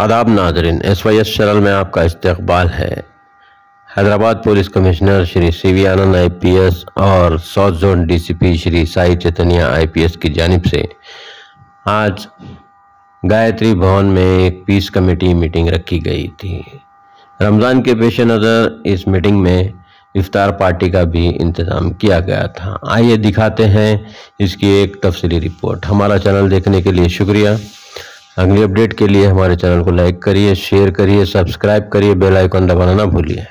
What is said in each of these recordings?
आदाब नाजरीन S Y S channel में आपका इस्तबाल है। Hyderabad police commissioner Shri C V Anand I P S और south zone DCP Shri Sai Chaitanya I P S की जानिब से आज गायत्री भवन में एक पीस कमेटी मीटिंग रखी गई थी। रमज़ान के पेश नज़र इस मीटिंग में इफ्तार पार्टी का भी इंतज़ाम किया गया था। आइए दिखाते हैं इसकी एक तफसली रिपोर्ट। हमारा चैनल देखने के लिए शुक्रिया। अगली अपडेट के लिए हमारे चैनल को लाइक करिए शेयर करिए सब्सक्राइब करिए बेल आइकन दबाना ना भूलिए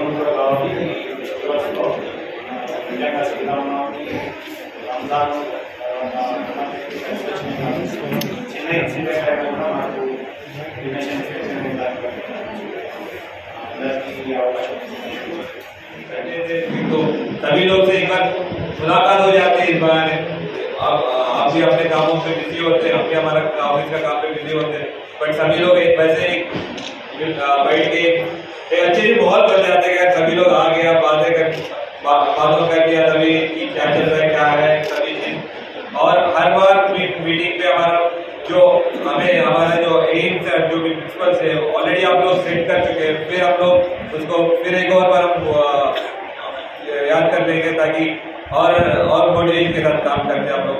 నిజంగా सभी लोग से एक बार मुलाकात हो जाती है इस बहाने आप आप भी अपने कामों में बिज़ी होते हैं हम भी हमारा ऑफ़िस का काम में बिज़ी होते हैं। बट सभी लोग एक वैसे ही बैठ के एक अच्छे से माहौल कर जाते हैं सभी लोग आ गया बातें कर बातों कर लिया सभी की क्या चल रहा है, क्या है, सभी चीज़ और हर बार मीटिंग पे हमारा जो हमें, हमारे जो एम्स है जो प्रिंसिपल्स है ऑलरेडी आप लोग सेट कर चुके हैं, फिर हम लोग उसको फिर एक और बार हम याद कर लेंगे ताकि और और मोटिवेशन के साथ काम करते हैं हम लोग।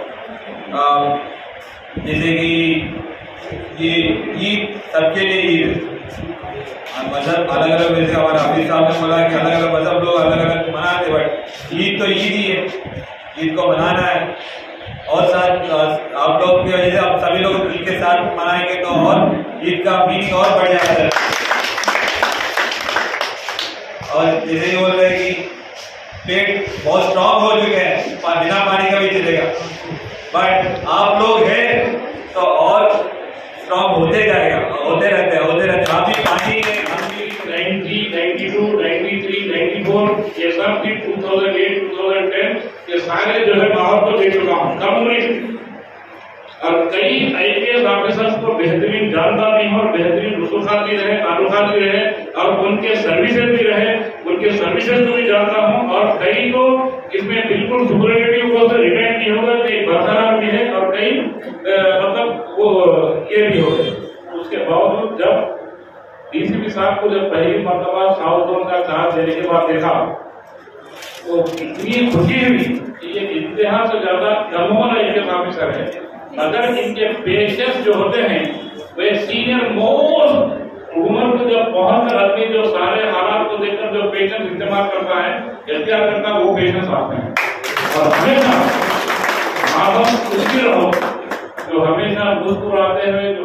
जैसे कि ये ईद सबके लिए ईद मज़हब अलग अलग वैसे हमारा अभी साहब ने बोला कि अलग अलग मज़हब लोग अलग अलग मनाते बट ईद तो ईद ही है, ईद को मनाना है। और साथ आप लोग की वजह से आप सभी लोग ईद के साथ मनाएँगे तो और ईद का मीनिंग और बढ़ जाएगा। और जैसे ही बोल रहे हैं कि पेट बहुत स्ट्रांग हो चुके हैं बिना पानी का भी चलेगा। बट आप लोग हैं तो और स्ट्रांग होते जाएगा, होते रहते हैं, होते रहते हैं। आप भी पानी ये सब भी 2008, 2010 ये सारे जो है माहौल को देख चुका हूँ। कम उम्र और कई आईपीएस ऑफिसर्स को बेहतरीन जानता भी हूँ और बेहतरीन रसूखात भी रहे ताल्लुकात भी रहे और उनके सर्विसेज़ भी रहे। उनके सर्विसेज़ को भी जानता हूँ और कई तो इसमें बिल्कुल सुपरिटेटिव को तो रिटायर नहीं होगा कई बरकरार भी है और कई मतलब वो ये भी हो गए उसके बावजूद जब डीसीपी साहब को जब पहली मरतबा जोन का चार्ज देने के बाद देखा तो इतनी खुशी हुई कि ये इंतहा से ज़्यादा दमोन आईपीएस ऑफिसर है। अगर इनके पेशेंस जो होते हैं, वे सीनियर मोस्ट उम्र को जब पहुँच कर आदमी जो सारे हालात को देखकर जो पेशेंस इस्तेमाल करता है एहतियात करता है, वो पेशेंस आते हैं। और हमेशा आप खुशी रहो, जो हमेशा मुस्कुराते हुए, जो